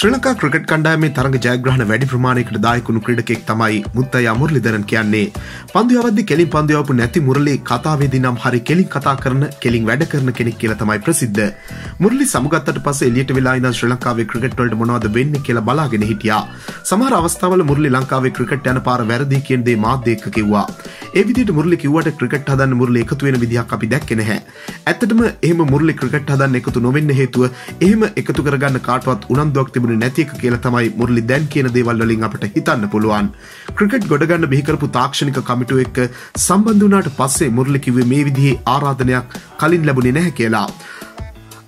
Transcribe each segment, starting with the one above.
ශ්‍රී Lanka cricket කණ්ඩායමේ තරඟ ජයග්‍රහණ වැඩි ප්‍රමාණයකට දායකුණු ක්‍රීඩකෙක් තමයි මුත්තයා මුරලිදරන් කියන්නේ. පන්දු අවද්දි කෙලින් පන්දුවපු නැති මුරලි කතාවේදී නම් හරි කෙලින් කතා කරන කෙලින් වැඩ කරන කෙනෙක් කියලා තමයි ප්‍රසිද්ධ. මුරලි සමුගත්තට පස්සේ එළියට වෙලා ඉඳන් ශ්‍රී ලංකාවේ ක්‍රිකට් වලට මොනවද වෙන්නේ කියලා බලාගෙන හිටියා. සමහර අවස්ථාවල මුරලි ලංකාවේ ක්‍රිකට් යන පාර වැරදි කියන දේ මාධ්‍ය එක්ක කිව්වා. ඒ විදිහට මුරලි කිව්වට ක්‍රිකට් හදන්න මුරලි එකතු වෙන විදිහක් අපි දැක්කේ නැහැ. ඇත්තටම එහෙම මුරලි ක්‍රිකට් හදන්න එකතු නොවෙන්න හේතුව එහෙම එකතු කරගන්න කාටවත් උනන්දුවක් තිබුණේ නැති එක කියලා තමයි මුරලි දැන් කියන දේවල් වලින් අපට හිතන්න පුළුවන්. ක්‍රිකට් ගොඩගන්න බිහිකරපු තාක්ෂණික කමිටුව එක්ක සම්බන්ධ වුණාට පස්සේ මුරලි කිව්වේ මේ විදිහේ ආරාධනයක් කලින් ලැබුණේ නැහැ කියලා.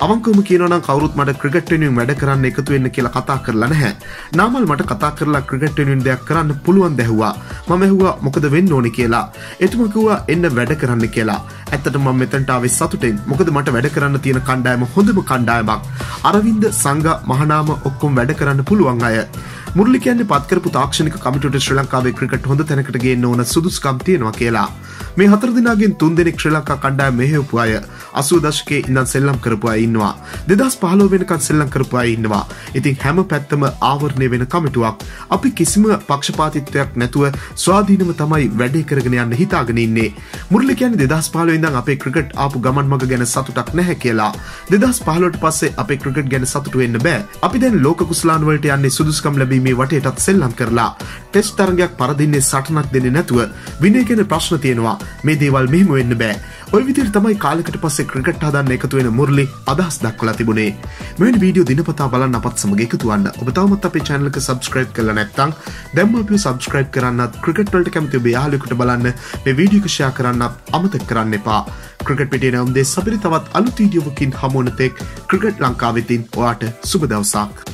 අවංකම කියනනම් කවරුත් මට ක්‍රිකට් වෙනුවෙන් වැඩ කරන්න එකතු වෙන්න කියලා කතා කරලා නැහැ. නාමල් මට කතා කරලා ක්‍රිකට් වෙනුවෙන් දෙයක් කරන්න පුළුවන් දැහුවා. මම ඇහුවා මොකද වෙන්න ඕනි කියලා. එතුමා කිව්වා එන්න වැඩ කරන්න කියලා. ඇත්තට මම මෙතනට ආවේ සතුටෙන්. මොකද මට වැඩ කරන්න තියෙන කණ්ඩායම හොඳම කණ්ඩායමක්. අරවින්ද සංඝ මහනාම ඔක්කොම වැඩ කරන්න පුළුවන් අය. මුරලි කියන්නේ පත්කරපු තාක්ෂණික කමිටුවට ශ්‍රී ලංකාවේ ක්‍රිකට් හොඳ තැනකට ගේන්න ඕන සුදුසුකම් තියෙනවා කියලා. මේ හතර දිනාගෙන් තුන් දෙනෙක් ශ්‍රී ලංකා කණ්ඩායම මෙහෙවපු අය 80 දශකයේ ඉඳන් සෙල්ලම් කරපු අය ඉන්නවා. 2015 වෙනකන් සෙල්ලම් කරපු අය ඉන්නවා. ඉතින් හැම පැත්තම ආවරණය වෙන කමිටුවක්. අපි කිසිම පක්ෂපාතිත්වයක් නැතුව ස්වාධීනව තමයි වැඩේ කරගෙන යන්න හිතාගෙන ඉන්නේ. මුරලි කියන්නේ 2015 ඉඳන් අපේ ක්‍රිකට් ආපු ගමන් මග ගැන සතුටක් නැහැ කියලා. 2015ට පස්සේ අපේ ක්‍රිකට් ගැන සතුටු වෙන්න බෑ. අපි දැන් ලෝක කුසලාන වලට යන්නේ සුදුසුකම් ලැබීමේ වටේටත් සෙල්ලම් කරලා. ටෙස්ට් තරගයක් පරදින්නේ සටනක් දෙන්නේ නැතුව විනය ගැන ප්‍රශ්න තියෙනවා. මේ දේවල් මෙහෙම වෙන්න බෑ. ඔය විදිහට තමයි කාලෙකට පස්සේ ක්‍රිකට් හදන්න එකතු වෙන මුර්ලි අදහස් දක්වලා තිබුණේ. මෙවැනි වීඩියෝ දිනපතා බලන්න අපත් සමග එකතු වන්න. ඔබ තවමත් අපේ channel එක subscribe කරලා නැත්නම් දැන්ම අපිව subscribe කරන්නත් ක්‍රිකට් වලට කැමති ඔබ යාළුවෙකුට බලන්න මේ වීඩියෝ එක share කරන්නත් අමතක කරන්න එපා. ක්‍රිකට් පිටියේ නම් දේ සබරි තවත් අලුත් වීඩියෝවකින් හමු වන තෙක් ක්‍රිකට් ලංකාවෙතින් ඔයාට සුබ දවසක්.